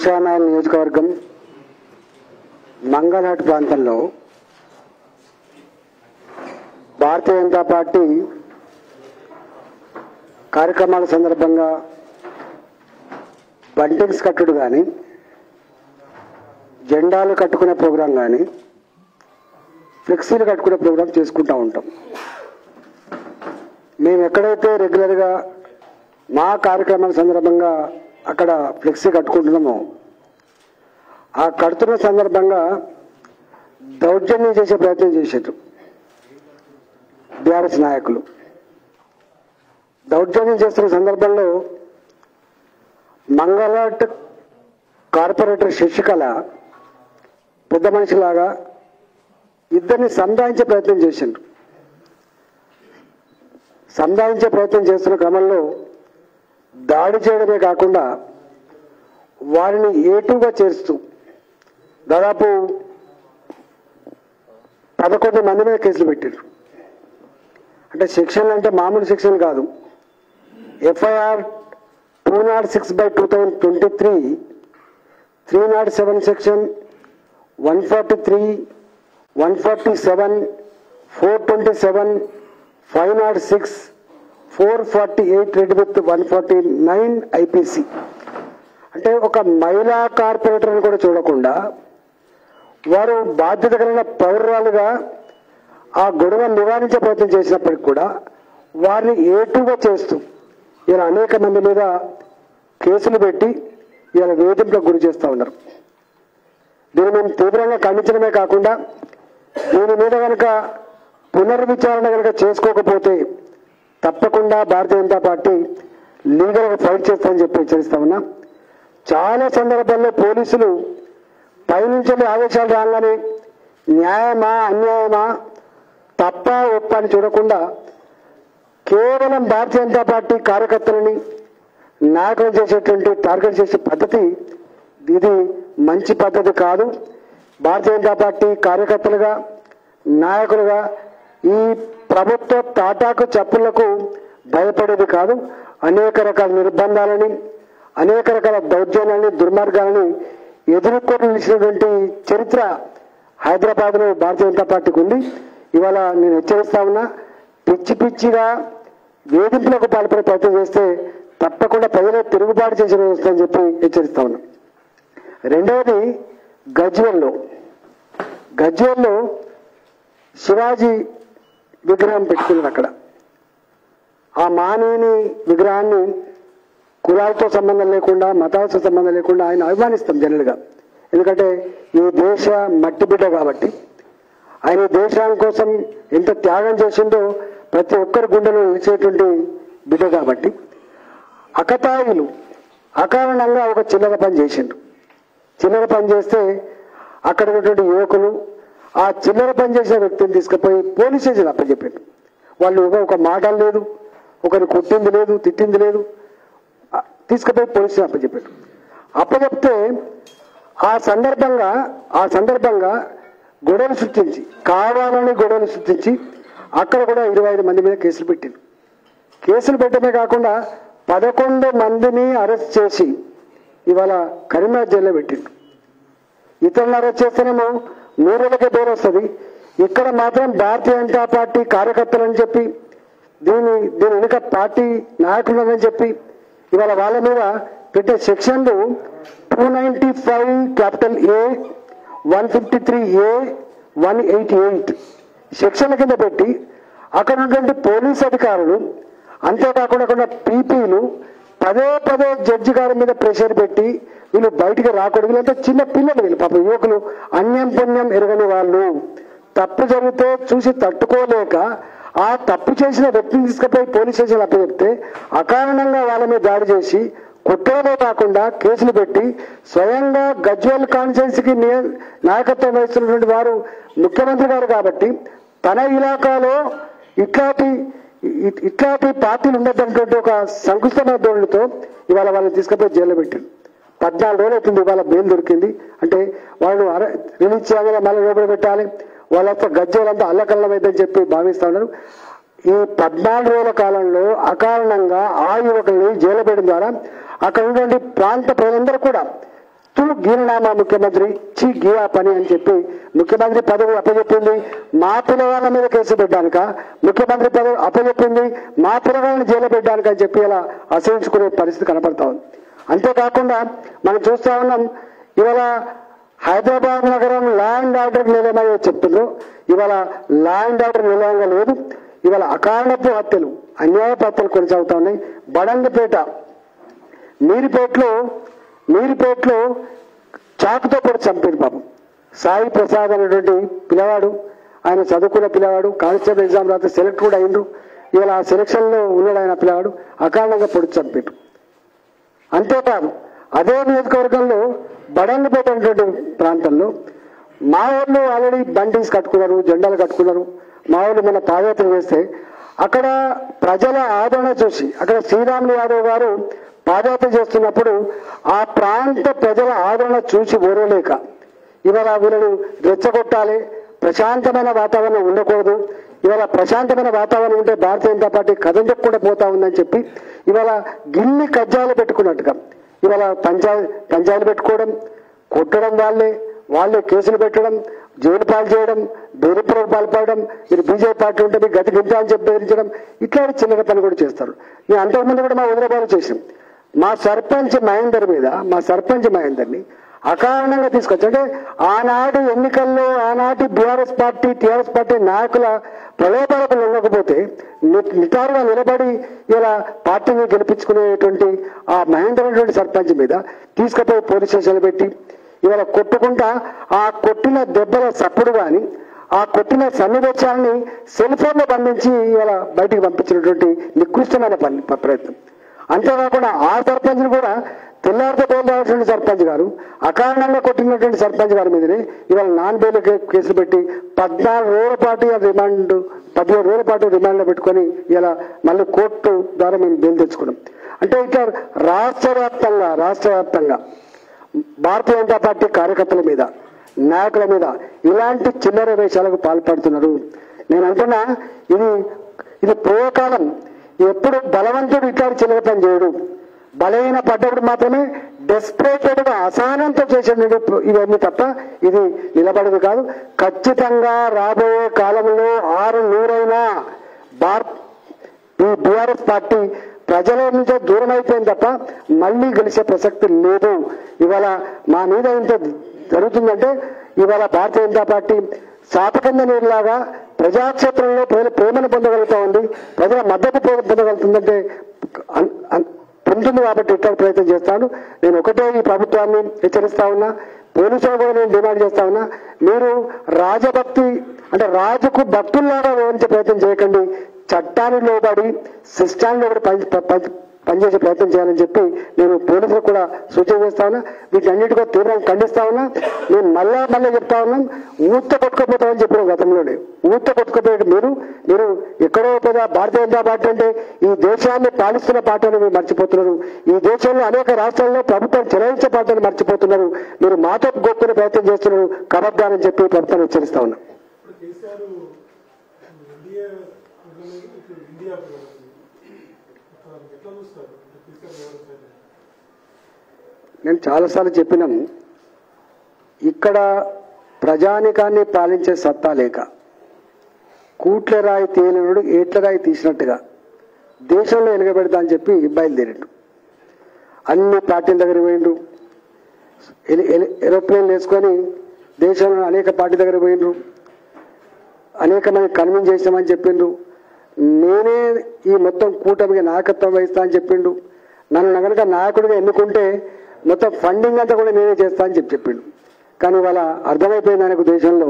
కోశానాయల్ నియోజకవర్గం మంగళహాట్ ప్రాంతంలో భారతీయ జనతా పార్టీ కార్యక్రమాల సందర్భంగా బంటింగ్స్ కట్టుడు కానీ జెండాలు కట్టుకునే ప్రోగ్రాం కానీ ఫ్లెక్సీలు కట్టుకునే ప్రోగ్రాం చేసుకుంటూ ఉంటాం. మేము ఎక్కడైతే రెగ్యులర్గా మా కార్యక్రమాల సందర్భంగా అక్కడ ఫ్లెక్సీ కట్టుకుంటున్నాము. ఆ కడుతున్న సందర్భంగా దౌర్జన్యం చేసే ప్రయత్నం చేశారు బీఆర్ఎస్ నాయకులు. దౌర్జన్యం చేస్తున్న సందర్భంలో మంగళాట్ కార్పొరేటర్ శశికళ పెద్ద మనిషిలాగా ఇద్దరిని సంధాయించే ప్రయత్నం చేసిండ్రు సంధాయించే ప్రయత్నం చేస్తున్న క్రమంలో దాడి చేయడమే కాకుండా వారిని ఏటుగా చేరుస్తూ దాదాపు పదకొండు మంది మీద కేసులు పెట్టారు అంటే శిక్షలు అంటే మామూలు శిక్షలు కాదు. FIR two nought six by two thousand twenty three three nought seven section one forty three one forty seven four twenty seven five nought six four forty eight read with one forty nine IPC. అంటే ఒక మహిళా కార్పొరేటర్ని కూడా చూడకుండా వారు బాధ్యత కలిగిన పౌరురాలుగా ఆ గొడవ నివారించే ప్రయత్నం చేసినప్పటికి కూడా వారిని ఏటుగా చేస్తూ ఇలా అనేక మంది మీద కేసులు పెట్టి ఇలా వేధింపులకు గురి చేస్తూ ఉన్నారు. దీన్ని మేము తీవ్రంగా ఖండించడమే కాకుండా దీని మీద కనుక పునర్విచారణ కనుక చేసుకోకపోతే తప్పకుండా భారతీయ జనతా పార్టీ లీగల్గా ఫైట్ చేస్తామని చెప్పి హెచ్చరిస్తా ఉన్నా. చాలా సందర్భాల్లో పోలీసులు పైనుంచి ఆదేశాలు రాగానే న్యాయమా అన్యాయమా తప్ప ఒప్ప అని చూడకుండా కేవలం భారతీయ జనతా పార్టీ కార్యకర్తలని నాయకులు చేసేటువంటి టార్గెట్ చేసే పద్ధతి ఇది మంచి పద్ధతి కాదు. భారతీయ జనతా పార్టీ కార్యకర్తలుగా నాయకులుగా ఈ ప్రభుత్వ తాటాకు చెప్పులకు భయపడేది కాదు. అనేక రకాల నిర్బంధాలని అనేక రకాల దౌర్జన్యాలని దుర్మార్గాలని ఎదుర్కొని చరిత్ర హైదరాబాద్లో భారతీయ జనతా పార్టీకి ఉంది. ఇవాళ నేను హెచ్చరిస్తా ఉన్నా పిచ్చి పిచ్చిగా వేధింపులకు పాల్పడే ప్రయత్నం చేస్తే తప్పకుండా ప్రజలే తిరుగుబాటు చేసిన వస్తుందని చెప్పి హెచ్చరిస్తా ఉన్నా. రెండవది గజ్వెల్లో. గజ్వెల్లో శివాజీ విగ్రహం పెట్టుకున్నారు అక్కడ. ఆ మానవుని విగ్రహాన్ని కులాలతో సంబంధం లేకుండా మతాలతో సంబంధం లేకుండా ఆయన అభిమానిస్తాం జనరల్గా ఎందుకంటే ఈ దేశ మట్టి బిడ్డ కాబట్టి. ఆయన ఈ దేశం కోసం ఎంత త్యాగం చేసిందో ప్రతి ఒక్కరి గుండెలో నిలిచేటువంటి బిడ్డ కాబట్టి. అకతాయిలు అకారణంగా ఒక చిల్లర పని చేసిండు చిల్లర పని చేస్తే అక్కడ ఉన్నటువంటి యువకులు ఆ చిల్లర పని వ్యక్తిని తీసుకుపోయి పోలీస్ స్టేషన్ అప్పచెప్పారు వాళ్ళు ఒక- ఒక మాట లేదు ఒకరిని కొట్టింది లేదు తిట్టింది లేదు. తీసుకుపోయి పోలీస్ స్టేషన్ అప్పచెప్పారు అప్పచెప్తే ఆ సందర్భంగా ఆ సందర్భంగా గొడవలు సృష్టించి కావాలని గొడవలు సృష్టించి అక్కడ కూడా ఇరవై ఐదు మంది మీద కేసులు పెట్టింది కేసులు పెట్టడమే కాకుండా పదకొండు మందిని అరెస్ట్ చేసి ఇవాళ కరీంనగర్ జైల్లో పెట్టిండు. ఇతరులను అరెస్ట్ చేస్తేనేమో నూరులకే పేరు వస్తుంది. ఇక్కడ మాత్రం భారతీయ జనతా పార్టీ కార్యకర్తలు అని చెప్పి దీని దీని వెనుక పార్టీ నాయకులని చెప్పి ఇవాళ వాళ్ళ మీద పెట్టే సెక్షన్లు two ninety five capital A one fifty three A one eighty eight. సెక్షన్ల కింద పెట్టి అక్కడ ఉన్నటువంటి పోలీస్ అధికారులు అంతేకాకుండా పీపీలు పదే పదే జడ్జి గారి మీద ప్రెషర్ పెట్టి వీళ్ళు బయటికి రాకూడదు. వీళ్ళంతా చిన్న పిల్లలు వీళ్ళు పాప యువకులు. అన్యం పుణ్యం ఎరగని వాళ్ళు. తప్పు జరిగితే చూసి తట్టుకోలేక ఆ తప్పు చేసిన వ్యక్తిని తీసుకుపోయి పోలీస్ స్టేషన్ అప్పచెప్తే అకారణంగా వాళ్ళ మీద దాడి చేసి కుట్రలో కాకుండా కేసులు పెట్టి స్వయంగా గజ్వేల్ కాన్స్టిట్యున్సీకి నియ- నాయకత్వం వహిస్తున్నటువంటి వారు ముఖ్యమంత్రి గారు కాబట్టి తన ఇలాకాలో ఇట్లాంటి ఇట్లాంటి పార్టీలు ఉండేటటువంటి ఒక సంకుష్టమైన ధోరణితో ఇవాళ వాళ్ళని తీసుకుపోయి జైల్లో పెట్టారు. పద్నాలుగు రోజులు అవుతుంది ఇవాళ బెయిల్ దొరికింది. అంటే వాళ్ళు రిలీజ్ చేయగానే మళ్ళీ లోపల పెట్టాలి. వాళ్ళంతా గజ్జలంతా అల్లకల్లమైందని చెప్పి భావిస్తా ఉన్నారు. ఈ పద్నాలుగు రోజుల కాలంలో అకారణంగా ఆ యువకుల్ని జైలు పెట్టడం ద్వారా అక్కడ ఉన్నటువంటి ప్రాంత ప్రజలందరూ కూడా తూ గీరనామా ముఖ్యమంత్రి చీ గీరా పని అని చెప్పి ముఖ్యమంత్రి పదవి అప్పచెప్పింది. మా పిల్లవాళ్ళ మీద కేసు పెట్టడానిక ముఖ్యమంత్రి పదవి అప్పచెప్పింది. మా పిల్లవాళ్ళని జైలు పెట్టడానికి అని చెప్పి ఇలా అసహించుకునే పరిస్థితి కనపడతా ఉంది. అంతేకాకుండా మనం చూస్తా ఉన్నాం ఇవాళ హైదరాబాద్ నగరం ల్యాండ్ ఆర్డర్ నిలయమయ్యే చెప్తున్నారు. ఇవాళ ల్యాండ్ ఆర్డర్ నిలయంగా లేదు. ఇవాళ అకారణపు హత్యలు అన్యాయపు హత్యలు కొనసాగుతా ఉన్నాయి. బడంగపేట మీరిపేటలో మీరిపేటలో చాకుతో కూడా చంపారు పాపం. సాయి ప్రసాద్ అనేటువంటి పిల్లవాడు ఆయన చదువుకున్న పిల్లవాడు కానిస్టేబుల్ ఎగ్జామ్ రాత్రి సెలెక్ట్ కూడా అయిండు. ఇలా ఆ సెలక్షన్ ఉన్నాడు ఆయన పిల్లవాడు అకారణంగా పొడి చంపారు అంతేకాదు అదే నియోజకవర్గంలో బడంగపేట అనేటువంటి ప్రాంతంలో మా వాళ్ళు ఆల్రెడీ బండింగ్స్ కట్టుకున్నారు జెండాలు కట్టుకున్నారు. మా వాళ్ళు మన పాదయాత్ర చేస్తే అక్కడ ప్రజల ఆదరణ చూసి అక్కడ శ్రీరాములు యాదవ్ గారు పాదయాత్ర చేస్తున్నప్పుడు ఆ ప్రాంత ప్రజల ఆదరణ చూసి ఓరలేక ఇవాళ వీళ్ళను రెచ్చగొట్టాలి ప్రశాంతమైన వాతావరణం ఉండకూడదు ఇవాళ ప్రశాంతమైన వాతావరణం ఉంటే భారతీయ జనతా పార్టీ కథం చెప్పకుండా పోతా ఉందని చెప్పి ఇవాళ గిన్ని కజ్జాలు పెట్టుకున్నట్టుగా ఇవాళ పంచా పంచాయలు పెట్టుకోవడం కొట్టడం వాళ్ళే వాళ్ళే కేసులు పెట్టడం జైలు పాలు చేయడం బెదిరింపులకు పాల్పడడం మీరు బీజేపీ పార్టీ ఉంటే మీకు గతి గింజ అని చెప్పి బెదిరించడం ఇట్లాంటి చిన్న పని కూడా చేస్తారు. నేను అంతకుముందు కూడా మా ఉదయబాబు చేసాం మా సర్పంచ్ మహేందర్ మీద మా సర్పంచ్ మహేందర్ని అకారణంగా తీసుకొచ్చి అంటే ఎన్నికల్లో ఆనాటి బీఆర్ఎస్ పార్టీ టీఆర్ఎస్ పార్టీ నాయకుల ప్రలోభాలకు నిలవకపోతే నిటారుగా నిలబడి ఇలా పార్టీని గెలిపించుకునేటువంటి ఆ మహేందర్ సర్పంచ్ మీద తీసుకుపోయి పోలీస్ స్టేషన్లు పెట్టి ఇవాళ కొట్టుకుంటా ఆ కొట్టిన దెబ్బల సప్పుడు కానీ ఆ కొట్టిన సన్నివేశాన్ని సెల్ ఫోన్లో బంధించి ఇవాళ బయటికి పంపించినటువంటి నికృష్టమైన పని ప- ప్రయత్నం. అంతేకాకుండా ఆ సర్పంచ్ని కూడా తెల్లారితో బయలుదేరాల్సిన సర్పంచ్ గారు అకారణంగా కొట్టినటువంటి సర్పంచ్ గారి మీదనే ఇవాళ నాన్ బెయిల్ కేసులు పెట్టి పద్నాలుగు రోజుల పాటు రిమాండ్ పదిహేడు రోజుల పాటు రిమాండ్లో పెట్టుకొని ఇలా మళ్ళీ కోర్టు ద్వారా మేము బెయిల్ తెచ్చుకున్నాం. అంటే ఇట్లా రాష్ట్ర వ్యాప్తంగా రాష్ట్ర వ్యాప్తంగా భారతీయ జనతా పార్టీ కార్యకర్తల మీద నాయకుల మీద ఇలాంటి చిల్లర వేషాలకు పాల్పడుతున్నారు. నేను అంటున్నా ఇది ఇది పూర్వకాలం ఎప్పుడు బలవంతుడు ఇట్లాంటి చిల్లర పని చేయడు. బలహీన పడ్డప్పుడు మాత్రమే డెస్పరేటెడ్గా అసహనంతో చేసేటువంటి ఇవన్నీ తప్ప ఇది నిలబడదు కాదు. ఖచ్చితంగా రాబోయే కాలంలో ఆరు నూరైనా భారత్ ఈ బీఆర్ఎస్ పార్టీ ప్రజల నుంచే దూరం అయిపోయింది తప్ప మళ్ళీ గెలిచే ప్రసక్తి లేదు. ఇవాళ మా మీద ఇంత జరుగుతుందంటే ఇవాళ భారతీయ జనతా పార్టీ శాపకంద నీరులాగా ప్రజాక్షేత్రంలో ప్రజల ప్రేమను పొందగలుగుతా ఉంది. ప్రజల మద్దతు పొందగలుగుతుందంటే ఉంటుంది కాబట్టి ఇట్లాంటి ప్రయత్నం చేస్తాను. నేను ఒకటే ఈ ప్రభుత్వాన్ని హెచ్చరిస్తా ఉన్నా. పోలీసులు కూడా నేను డిమాండ్ చేస్తా ఉన్నా. మీరు రాజభక్తి అంటే రాజుకు భక్తుల్లాగా వివరించే ప్రయత్నం చేయకండి. చట్టాన్ని లోబడి సిస్టాన్ని లోబడి పనిచేసే ప్రయత్నం చేయాలని చెప్పి నేను పోలీసులకు కూడా సూచన చేస్తా ఉన్నా. వీటన్నిటి కూడా తీవ్రంగా ఖండిస్తా ఉన్నా. నేను మళ్ళా మళ్ళీ చెప్తా ఉన్నాం ఊత కొట్టుకుపోతామని చెప్పిన గతంలోనే. ఊత కొట్టుకుపోయేది మీరు. మీరు ఎక్కడో పోదా భారతీయ జనతా పార్టీ అంటే ఈ దేశాన్ని పాలిస్తున్న పార్టీ అని మీరు మర్చిపోతున్నారు. ఈ దేశంలో అనేక రాష్ట్రాల్లో ప్రభుత్వం చెలాయించే పార్టీని మర్చిపోతున్నారు. మీరు మాతో గొప్పని ప్రయత్నం చేస్తున్నారు. కబద్దానని చెప్పి ప్రభుత్వాన్ని హెచ్చరిస్తా ఉన్నా. ఇండియా ప్రజలు అసలు ఎట్లా చూస్తారు ఇప్పుడు కేసీఆర్ వ్యవహరించాలి నేను చాలాసార్లు చెప్పినాము ఇక్కడ ప్రజానికాన్ని పాలించే సత్తా లేక కూట్ల రాయి తేలినడు ఏట్ల రాయి తీసినట్టుగా దేశంలో వెలుగబెడతా అని చెప్పి బయలుదేరిండు. అన్ని పార్టీల దగ్గర పోయిండ్రు. ఎలి- ఏరోప్లేన్లు వేసుకొని దేశంలో అనేక పార్టీ దగ్గర పోయిండ్రు. అనేక మంది కన్విన్స్ చేసామని చెప్పిండ్రు. నేనే ఈ మొత్తం కూటమికి నాయకత్వం వహిస్తా అని చెప్పిండు నన్ను కనుక నాయకుడిగా ఎన్నుకుంటే మొత్తం ఫండింగ్ అంతా కూడా నేనే చేస్తా అని చెప్పి చెప్పిండు. కానీ ఇవాళ అర్థమైపోయింది ఆయనకు దేశంలో.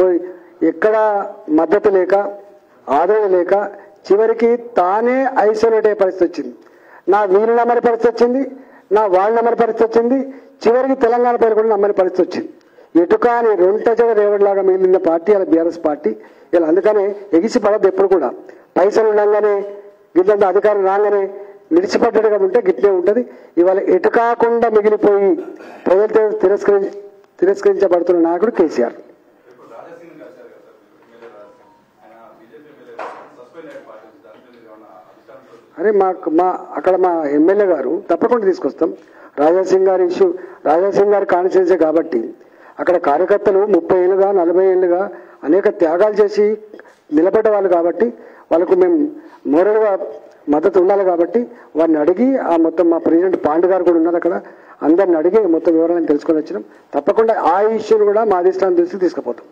ఓ ఎక్కడ మద్దతు లేక ఆదరణ లేక చివరికి తానే ఐసోలేట్ అయ్యే పరిస్థితి వచ్చింది. నా వీళ్ళు నమ్మని పరిస్థితి వచ్చింది నా వాళ్ళు నమ్మని పరిస్థితి వచ్చింది చివరికి తెలంగాణ పేరు కూడా నమ్మని పరిస్థితి వచ్చింది. ఎటుకాని రొంటజగ రేవడిలాగా మిగిలిన పార్టీ అలా బీఆర్ఎస్ పార్టీ ఇలా అందుకనే ఎగిసి పడద్దు ఎప్పుడు కూడా. పైసలు ఉండగానే గిట్లంత అధికారం రాగానే నిలిచిపడ్డట్టుగా ఉంటే గిట్లే ఉంటది. ఇవాళ ఎటు కాకుండా మిగిలిపోయి ప్రజలతో తిరస్కరి తిరస్కరించబడుతున్న నాయకుడు కేసీఆర్. అరే మాకు మా అక్కడ మా ఎమ్మెల్యే గారు తప్పకుండా తీసుకొస్తాం. రాజాసింగ్ గారి ఇష్యూ రాజాసింగ్ గారు కాన్స్టిట్యూన్సీ కాబట్టి అక్కడ కార్యకర్తలు ముప్పై ఏళ్ళుగా నలభై ఏళ్ళుగా అనేక త్యాగాలు చేసి నిలబడ్డ వాళ్ళు కాబట్టి వాళ్ళకు మేము మోరల్గా మద్దతు ఉండాలి కాబట్టి వారిని అడిగి ఆ మొత్తం మా ప్రెసిడెంట్ పాండు గారు కూడా ఉన్నారు అక్కడ. అందరిని అడిగి మొత్తం వివరాలను తెలుసుకొని వచ్చినాం. తప్పకుండా ఆ ఇష్యూని కూడా మా అధిష్టానం దృష్టికి తీసుకుపోతాం.